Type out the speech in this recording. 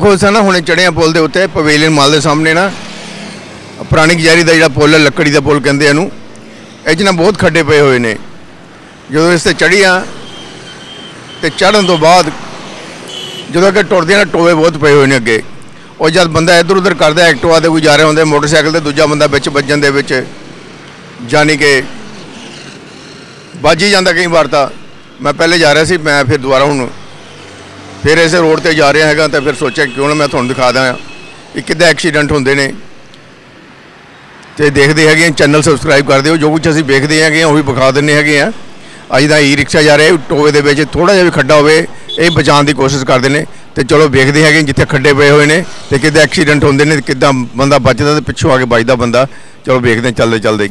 ਦੇਖੋ ਅਸਾਂ ਨਾ, ਹੁਣੇ ਚੜਿਆ ਪੁਲ ਦੇ ਉੱਤੇ, ਪਵੇਲੀਅਨ ਮਾਲ ਦੇ ਸਾਹਮਣੇ ਨਾ। ਪੁਰਾਣੀ ਗਜਾਰੀ ਦਾ ਜਿਹੜਾ ਪੁਲ ਹੈ ਲੱਕੜੀ ਦਾ ਪੁਲ ਕਹਿੰਦੇ ਇਹਨੂੰ, ਇਹ 'ਚ ਨਾ ਬਹੁਤ ਖੱਡੇ ਪਏ ਹੋਏ ਨੇ। ਜਦੋਂ ਇਸ ਤੇ ਚੜੀਆਂ ਤੇ ਚੜ੍ਹਨ ਤੋਂ ਬਾਅਦ ਜਦੋਂ ਅੱਗੇ ਟੁਰਦੇ ਨਾ, ਟੋਏ ਬਹੁਤ ਪਏ ਹੋਏ ਨੇ ਅੱਗੇ। ਉਹ ਜਦ ਬੰਦਾ ਇੱਧਰ ਉੱਧਰ ਕਰਦਾ, ਐਕਟਿਵਾ ਤੇ ਕੋਈ ਜਾ ਰਿਹਾ ਹੁੰਦਾ, ਮੋਟਰਸਾਈਕਲ ਤੇ ਦੂਜਾ ਬੰਦਾ ਵਿੱਚ ਵੱਜਣ ਦੇ ਵਿੱਚ, ਜਾਣੀ ਕਿ ਵੱਜ ਹੀ ਜਾਂਦਾ ਕਈ ਵਾਰ ਤਾਂ। ਮੈਂ ਪਹਿਲੇ ਜਾ ਰਿਹਾ ਸੀ, ਮੈਂ ਫਿਰ ਦੁਬਾਰਾ ਹੁਣ ਫਿਰ ਇਸੇ ਰੋਡ ਤੇ ਜਾ ਰਿਹਾ ਹੈਗਾ ਤਾਂ ਫਿਰ ਸੋਚਿਆ ਕਿਉਂ ਨਾ ਮੈਂ ਤੁਹਾਨੂੰ ਦਿਖਾ ਦਾਂ ਕਿ ਕਿੱਦਾਂ ਐਕਸੀਡੈਂਟ ਹੁੰਦੇ ਨੇ। ਤੇ ਦੇਖਦੇ ਹੈਗੇ ਆ ਚੈਨਲ ਸਬਸਕ੍ਰਾਈਬ ਕਰ ਦਿਓ, ਜੋ ਕੁਝ ਅਸੀਂ ਵੇਖਦੇ ਹੈਗੇ ਆ, ਉਹ ਵੀ ਵਿਖਾ ਦਿੰਨੇ ਹੈਗੇ ਆ। ਅੱਜ ਦਾ ਈ ਰਿਕਸ਼ਾ ਜਾ ਰਿਹਾ ਟੋਵੇ ਦੇ ਵਿੱਚ ਥੋੜਾ ਜਿਹਾ ਵੀ ਖੱਡਾ ਹੋਵੇ, ਇਹ ਬਚਾਉਣ ਦੀ ਕੋਸ਼ਿਸ਼ ਕਰਦੇ ਨੇ। ਤੇ ਚਲੋ ਵੇਖਦੇ ਹੈਗੇ ਜਿੱਥੇ ਖੱਡੇ ਪਏ ਹੋਏ ਨੇ ਤੇ ਕਿੱਦਾਂ ਐਕਸੀਡੈਂਟ ਹੁੰਦੇ ਨੇ ਤੇ ਕਿੱਦਾਂ ਬੰਦਾ ਬਚਦਾ ਤੇ ਪਿੱਛੋਂ ਆ ਕੇ ਵੱਜਦਾ ਬੰਦਾ। ਚਲੋ ਵੇਖਦੇ ਹਾਂ ਚੱਲਦੇ ਚੱਲਦੇ